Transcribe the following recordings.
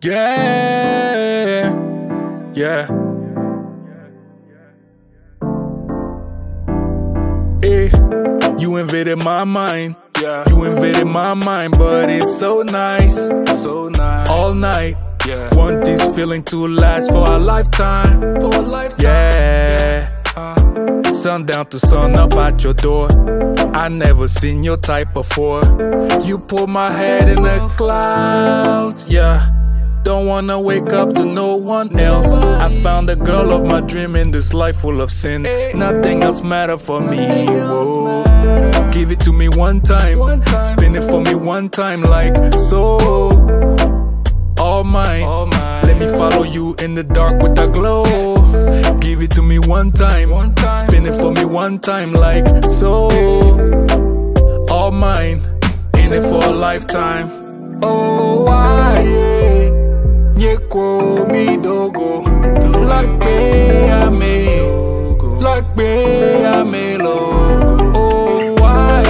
Yeah, yeah. Eh, you invaded my mind. Yeah, You invaded my mind, but it's so nice. so nice. All night. Yeah, Want this feeling to last for a lifetime. for a lifetime. Yeah. Uh, Sundown to sun up at your door. I never seen your type before. You put my head in the clouds, yeah. Don't wanna wake up to no one else. I found the girl of my dream in this life full of sin. Nothing else matter for me. Whoa. Give it to me one time. Spin it for me one time, like so. All mine. Let me follow you in the dark with a glow. Give it to me one time. Spin it for me one time, like so. All mine. In it for a lifetime. Oh, why? Nyeko mi dogo. Like me, I may. Like me, I may logo. Oh, why?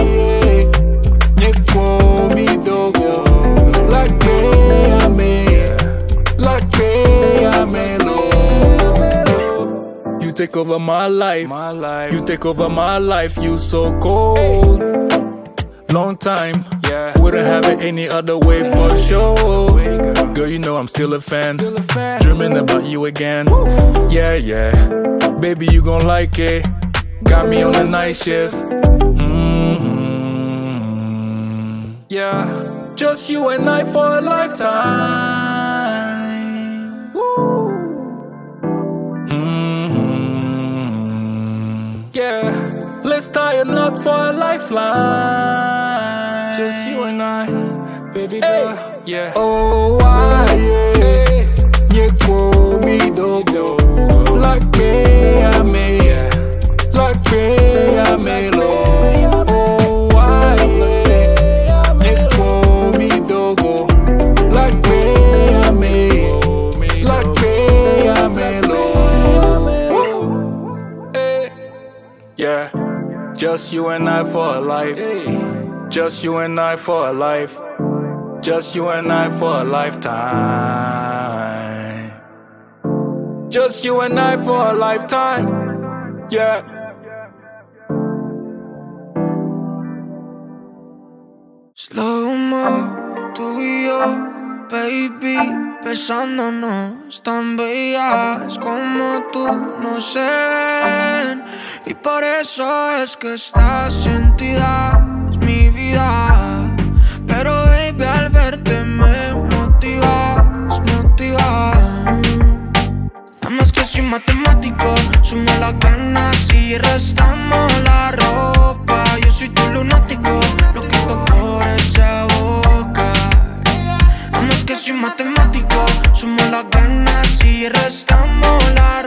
Nyeko mi dogo. Like me, I may. Like me, I may logo. You take over my life. My life. You take over my life, you so cold. Long time, Yeah. wouldn't have it any other way for sure. Girl. You know I'm still a fan. Dreaming about you again. Yeah, yeah. Baby, you gon' like it. Got me on the night shift. hmm Yeah. Just you and I for a lifetime. Woo. Mhm. Yeah, let's tie a knot for a lifeline. Baby Hey. Yeah. Oh, why? Yeah. Nyeko mi dogo. Like me, I may. Yeah. Like me, I may. Oh, why? Yeah. Dogo. Like me, I may. Oh, Like love. me, I may. Hey. Yeah, just you and I for a life. Just you and I for a life. Just you and I for a lifetime. Just you and I for a lifetime. Yeah. Slow mo, tú y yo, baby, besándonos tan bellas como tú no se. Y por eso es que estás sentida, mi vida. Verte me motivas, motivas. Nada más que soy matemático, sumo las ganas y restamos la ropa. Yo soy tu lunático, loquito por esa boca. Nada más que soy matemático, sumo las ganas y restamos la ropa.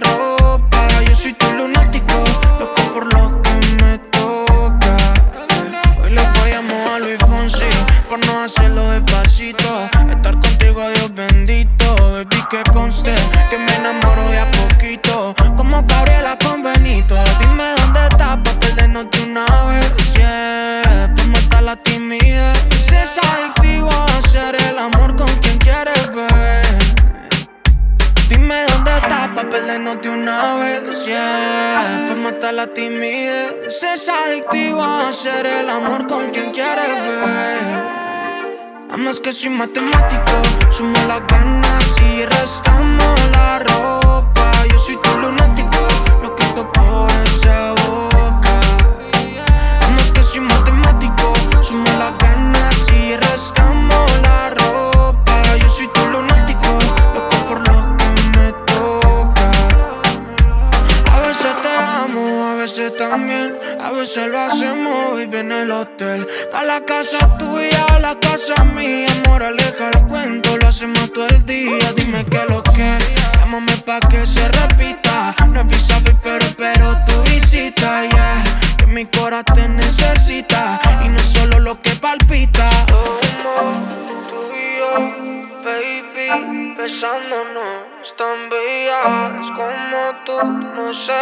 Timidez Es adictivo hacer el amor con quien quieres ver. Además que soy matemático Sumo las ganas y restamos la ropa hotel. Pa' la casa tuya o la casa mía Amor, aleja el cuento, lo hacemos todo el día. Dime qué lo que Llámame pa' que se repita. No es visa pero espero tu visita, yeah. Que mi corazón te necesita Y no solo lo que palpita baby, besándonos tan bellas como tú no sé.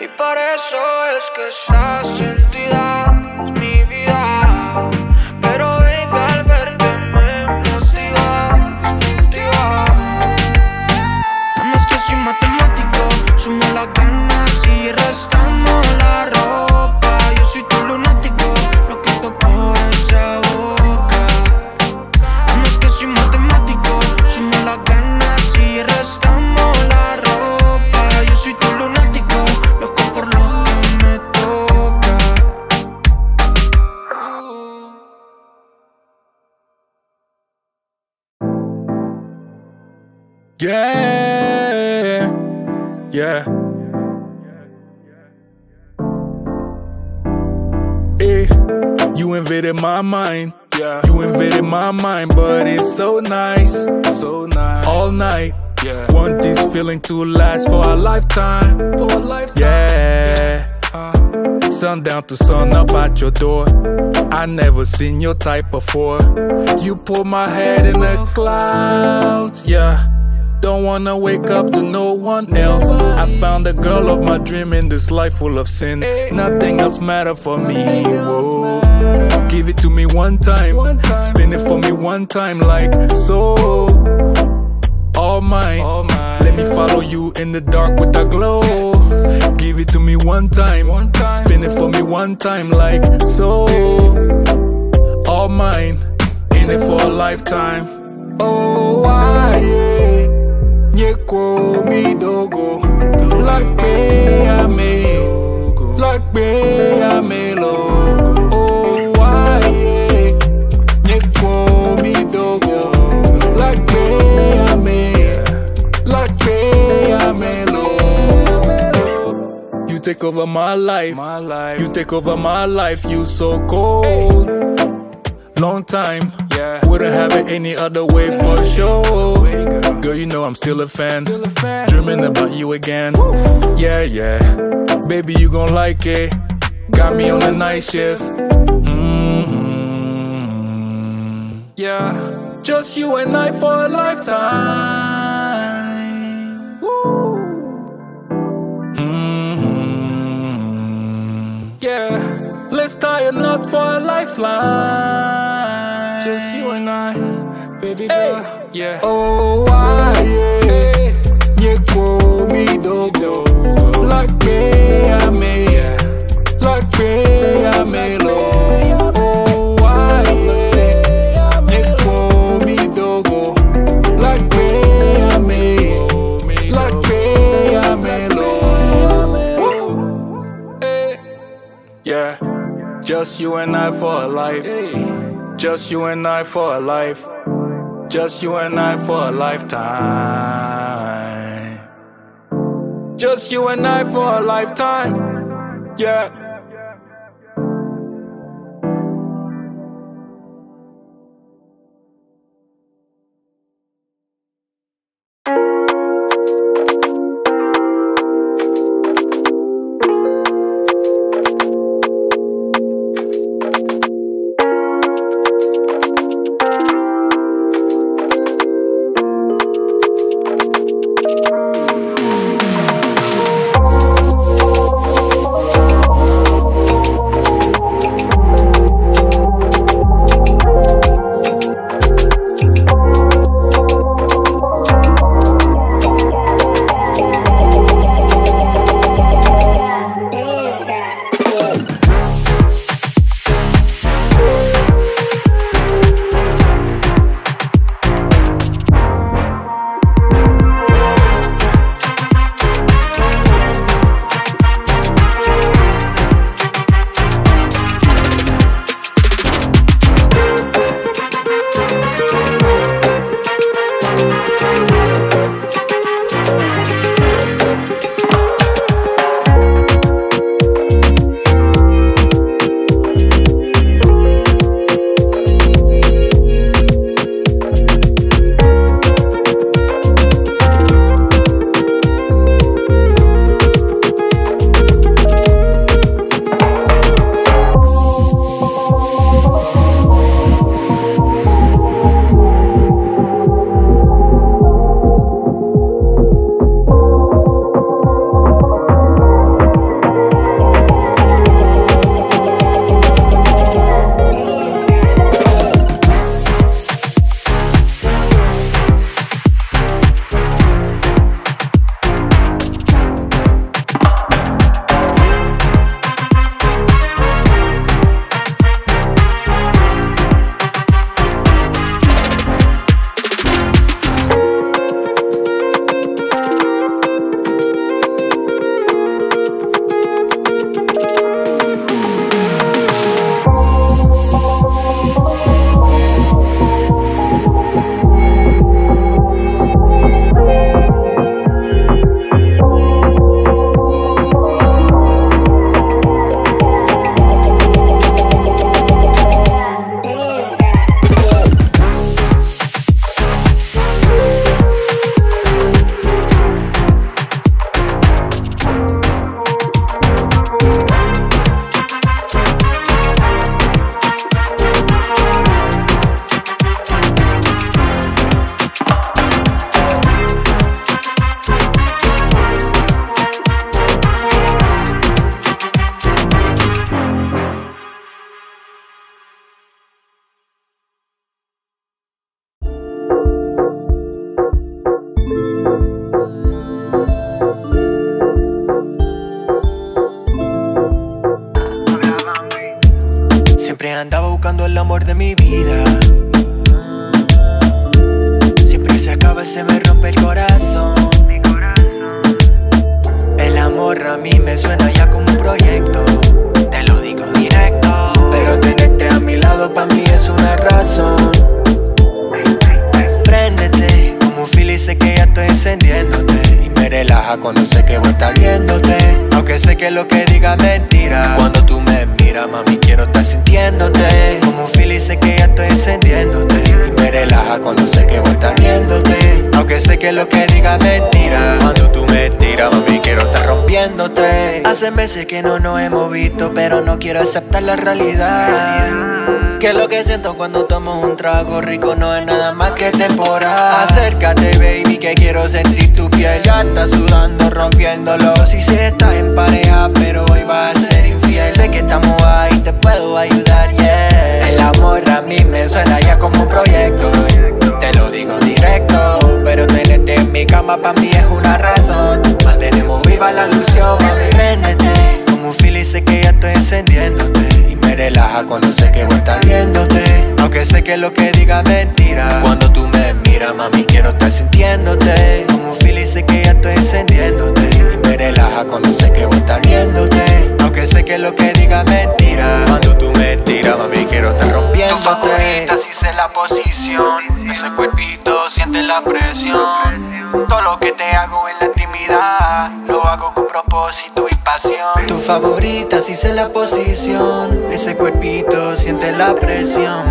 Y por eso es que esa sentida es mi vida. Yeah. Hey, you invaded my mind. Yeah. You invaded my mind, but it's so nice. So nice. All night. Yeah. Want this feeling to last for a lifetime. For a lifetime. Yeah. Uh, Sundown to sun up at your door. I never seen your type before. You put my head in the clouds, yeah. Don't wanna wake up to no one else. I found the girl of my dream in this life full of sin. Nothing else matter for me. Whoa. Give it to me one time, spin it for me one time, like so. All mine. Let me follow you in the dark with a glow. Give it to me one time. Spin it for me one time, like so. All mine, in it for a lifetime. Oh, why? Mi dogo. Lakbe ame. Lakbe ame lo. Oh, why? Mi dogo. Lakbe ame. Lakbe ame lo. You take over my life. My life. You take over my life, you so cold. Long time, Yeah. wouldn't have it any other way for sure. Girl. You know I'm still a fan. Still a fan. Dreaming about you again. Yeah, yeah. Baby, you gon' like it. Got me on the night shift. hmm Yeah. Just you and I for a lifetime. Woo. Mhm. Yeah, let's tie a knot for a lifeline. Baby Hey. girl. Yeah. Oh, why? Yeah. Nyeko mi dogo. Lakbe ame. Lakbe ame lo. Oh, why? Yeah. Nyeko mi dogo. Lakbe ame. Lakbe ame lo. Woo. Eh. Yeah, just you and I for a life. Just you and I for a life. Just you and I for a lifetime. Just you and I for a lifetime. Yeah. Amor de mi vida. Siempre se acaba se me rompe el corazón. El amor a mí me suena ya como un proyecto. Te lo digo directo. Pero tenerte a mi lado para mí es una razón. Préndete, como un fili sé que ya estoy encendiéndote. Y me relaja cuando sé que voy a estar viéndote. Aunque sé que lo que diga es mentira. Cuando tú mami, quiero estar sintiéndote. Como un fili sé que ya estoy encendiéndote. Y me relaja cuando sé que voy a estar viéndote. Aunque sé que lo que diga es mentira. Cuando tú me tiras, mami, quiero estar rompiéndote. Hace meses que no nos hemos visto, pero no quiero aceptar la realidad. Que lo que siento cuando tomo un trago rico no es nada más que temporada. Acércate, baby, que quiero sentir tu piel. Ya está sudando, rompiéndolo. Si se está en pareja, pero hoy va a ser Sé que estamos ahí, te puedo ayudar, yeah. El amor a mí me suena ya como un proyecto. Te lo digo directo, pero tenerte en mi cama para mí es una razón. Mantenemos viva la ilusión, mami. Préndete, como un sé que ya estoy encendiéndote. Y me relaja cuando sé que voy a estar viéndote. Aunque sé que lo que diga mentira. Cuando tú me miras, mami, quiero estar sintiéndote. Como un sé que ya estoy encendiéndote. Y me relaja cuando sé que voy a estar viéndote. Sé que lo que diga es mentira. Cuando tú me tiras, mami, quiero estar rompiéndote. si sé la posición. Ese cuerpito siente la presión. Todo lo que te hago en la intimidad, lo hago con propósito y pasión. Tu favorita, si sé la posición. Ese cuerpito siente la presión.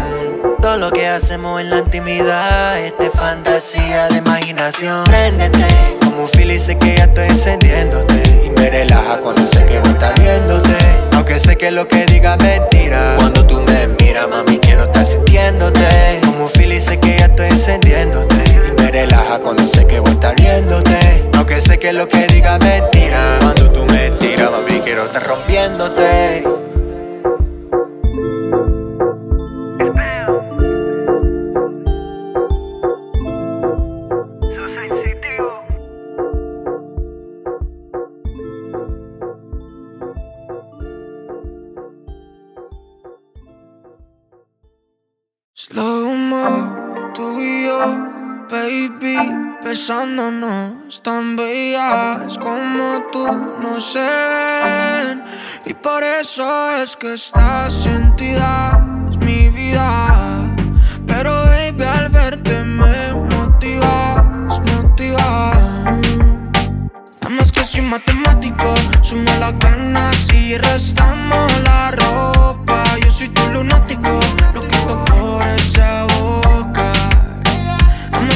Todo lo que hacemos en la intimidad es de fantasía, de imaginación. Préndete, como un fili sé que ya estoy encendiéndote. Que lo que diga mentira. Cuando tú me miras, mami, quiero estar sintiéndote. Como un fili sé que ya estoy encendiéndote. Y me relaja cuando sé que voy a estar viéndote. Aunque sé que lo que diga mentira. Cuando tú me tiras, mami, quiero estar rompiéndote. Besándonos tan bellas como tú no ven. Y por eso es que estás es mi vida. Pero baby, al verte me motivas, motivas. Además que soy matemático, sumo las ganas y restamos la ropa. Yo soy tu lunático,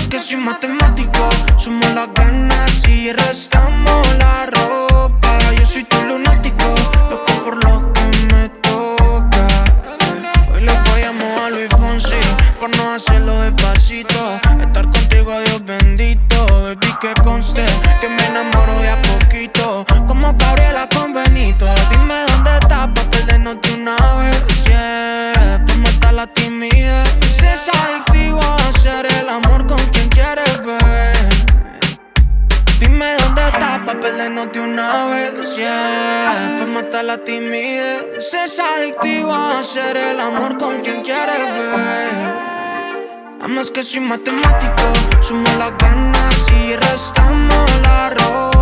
Que soy matemático, sumo las ganas y restamos la ropa. Yo soy tu lunático, loco por lo que me toca. Hoy le fallamos a Luis Fonsi por no hacerlo despacito. Estar contigo, Dios bendito. Baby, que conste yeah Pa' matar la timidez Es adictivo hacer el amor con quien quieres ver. Además que soy matemático Sumo las ganas y restamos la ropa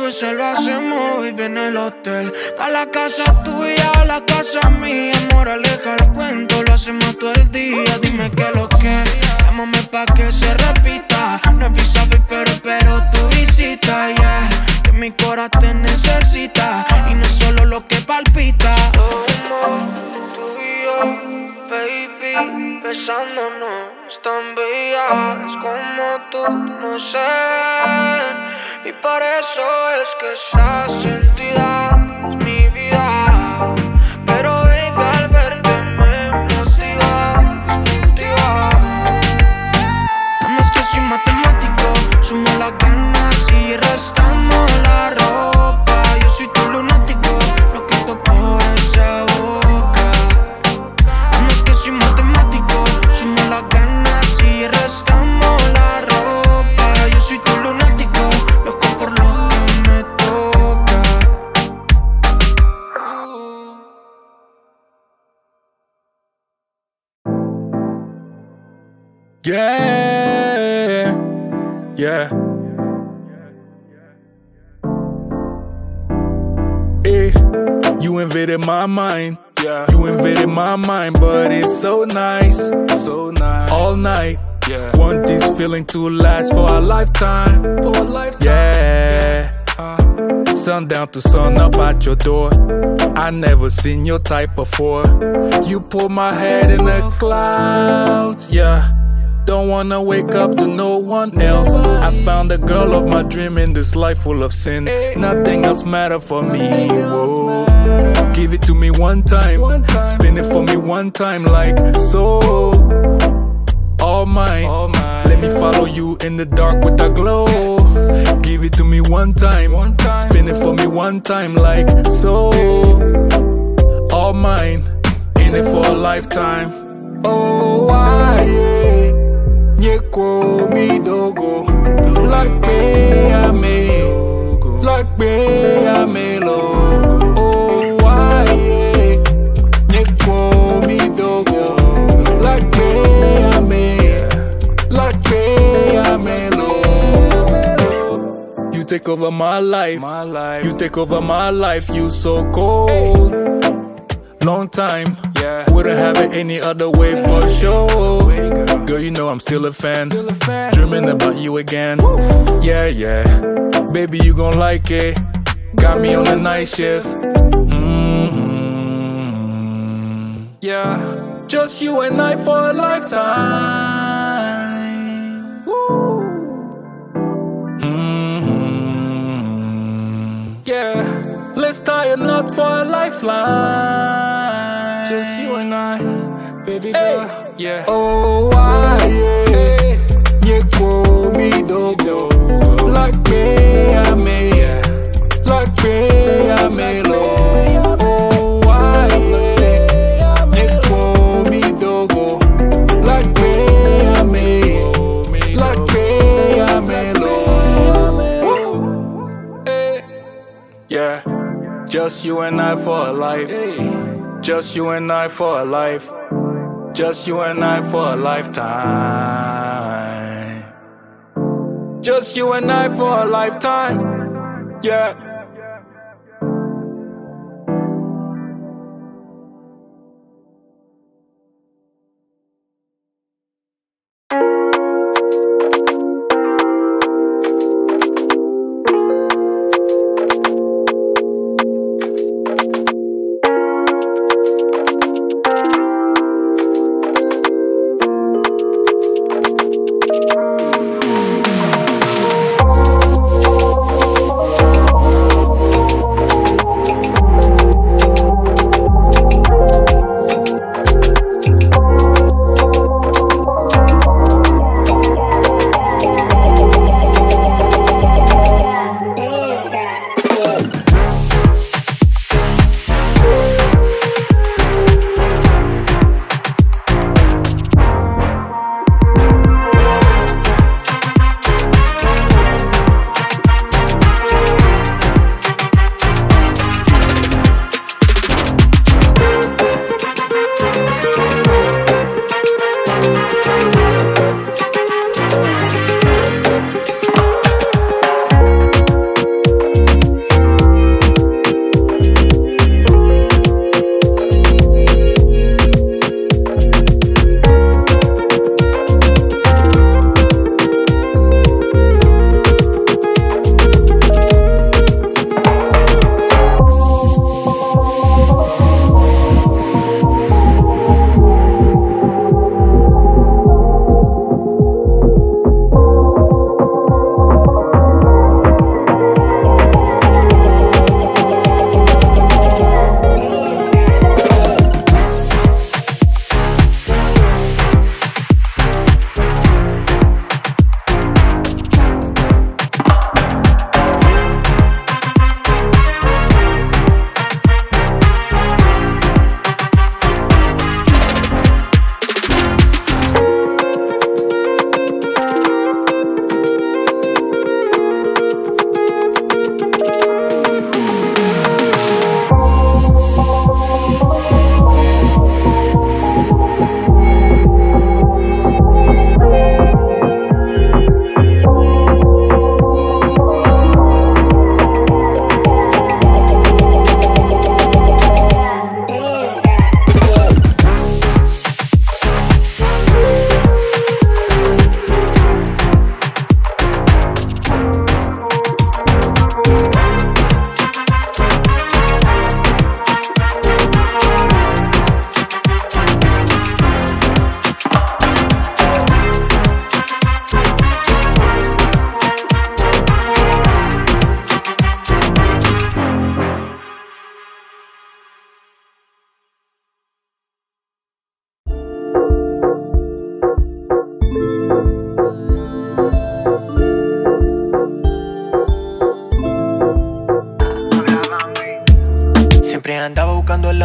veces lo hacemos y en el hotel. Pa' la casa tuya la casa mía Amor, aleja el cuento, lo hacemos todo el día. Dime qué lo que Llámame pa' que se repita. No es visa pero espero tu visita, yeah. Que mi corazón te necesita Y no es solo lo que palpita. Tú y yo, baby, besándonos tan bellas como tú no ven. Y por eso es que estás sentida, Yeah, yeah. Eh, you invaded my mind. Yeah. You invaded my mind, but it's so nice. So nice. All night. Yeah. Want this feeling to last for a lifetime. For a lifetime. Yeah. Uh, Sundown to sun up at your door. I never seen your type before. You put my head in the clouds, yeah. Don't wanna wake up to no one else. I found the girl of my dream in this life full of sin. Nothing else matter for me. Whoa. Give it to me one time. Spin it for me one time, like so. All mine. Let me follow you in the dark with a glow. Give it to me one time. Spin it for me one time, like so. All mine. In it for a lifetime. Oh, why? Nyeko mi dogo. Like me, may. Like me, logo. Oh, why? Nyeko mi dogo. Like me. Me, logo. You take over my life. My life. You take over my life, you so cold. Long time, Yeah. wouldn't have it any other way for sure. Girl. Girl, you know I'm still a fan. Still a fan. Dreaming about you again. Yeah, yeah. Baby, you gon' like it. Got me on the night shift. hmm Yeah. Just you and I for a lifetime. Woo. Mhm. Yeah. Let's tie a knot for a lifeline. Just you and I, baby Hey. Yeah. Oh, why? Yeah. Mi dogo. Like me, I may. Yeah. Like me, I may. Oh, why? Yeah. Nyeko mi dogo. Like me, I may. Oh, Like me, I may. Yeah. Just you and I for a life. Just you and I for a life. Just you and I for a lifetime. Just you and I for a lifetime. Yeah.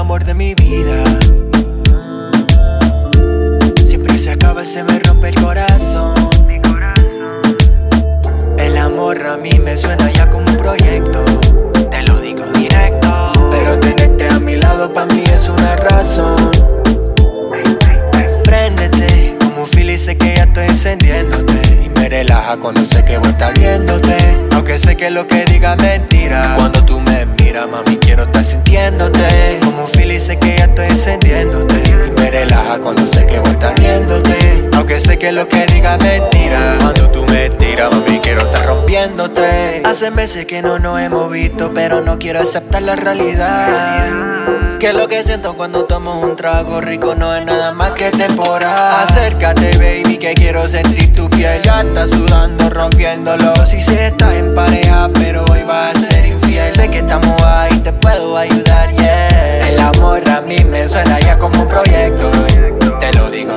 Amor de mi vida. Estar rompiéndote. Hace meses que no nos hemos visto, pero no quiero aceptar la realidad. Que lo que siento cuando tomo un trago rico no es nada más que temporada. Acércate, baby, que quiero sentir tu piel. Ya está sudando, rompiéndolo. Si se está en pareja, pero hoy va a ser infiel. Sé que estamos ahí, te puedo ayudar, yeah. El amor a mí me suena ya como un proyecto. Te lo digo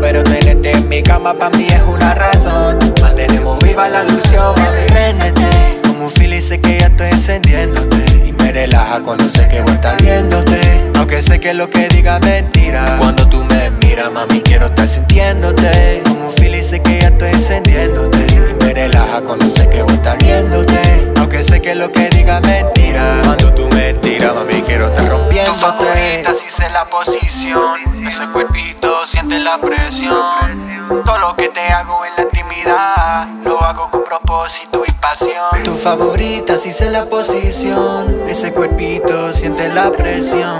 pero tenerte en mi cama para mí es una razón. Mantenemos viva la ilusión, mami. Préndete, como un fili sé que ya estoy encendiéndote. Y me relaja cuando sé que voy a estar viéndote. Aunque sé que lo que diga es mentira. Cuando tú me miras, mami, quiero estar sintiéndote. Como un fili sé que ya estoy encendiéndote. Y me relaja cuando sé que voy a estar viéndote. Aunque sé que lo que diga es mentira. Cuando tú me tiras, mami, quiero estar Tu rompiéndote. favorita si sé la posición. Todo lo que te hago en la intimidad, lo hago con propósito y pasión. Tu favorita, si sé la posición. Ese cuerpito siente la presión.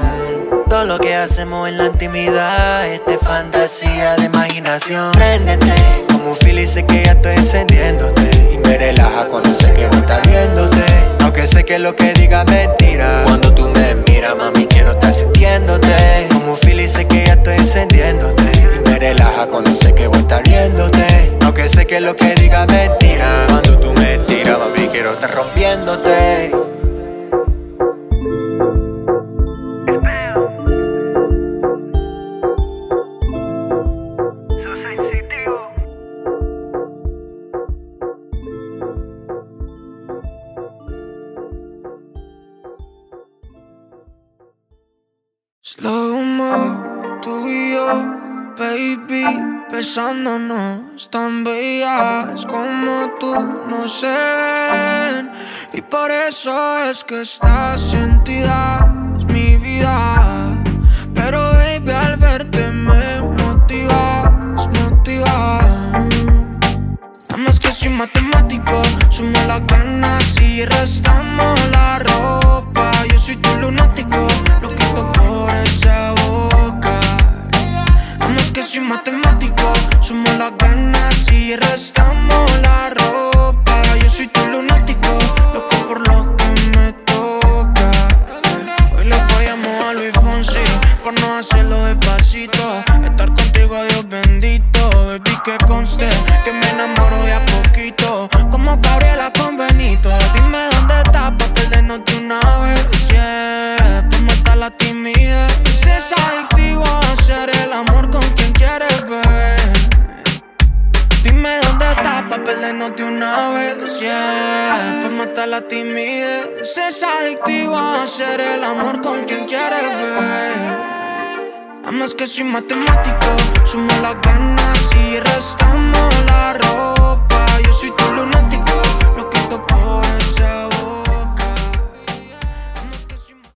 Todo lo que hacemos en la intimidad es de fantasía, de imaginación. Préndete, como un sé que ya estoy encendiéndote. Y me relaja cuando sé que voy a viéndote. Aunque sé que lo que diga es mentira. Cuando tú me miras, mami, quiero estar sintiéndote. Como un sé que ya estoy encendiéndote. Relaja cuando sé que voy a estar viéndote. Aunque sé que lo que diga es mentira. Cuando tú me tiras, mami, quiero estar rompiéndote. Besándonos tan bellas como tú no ven. Y por eso es que estás sentida, mi vida. Pero baby, al verte me motivas, motivas. Además que soy matemático, sumo las ganas y restamos la ropa. Yo soy tu lunático, lo quito por esa boca. Además que soy matemático, sumo las ganas y restamos Además que soy matemático. Sumo las ganas y restamos